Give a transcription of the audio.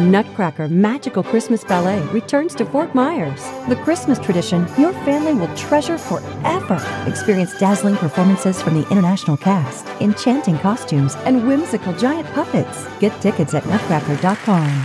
Nutcracker Magical Christmas Ballet returns to Fort Myers. The Christmas tradition your family will treasure forever. Experience dazzling performances from the international cast, enchanting costumes, and whimsical giant puppets. Get tickets at nutcracker.com.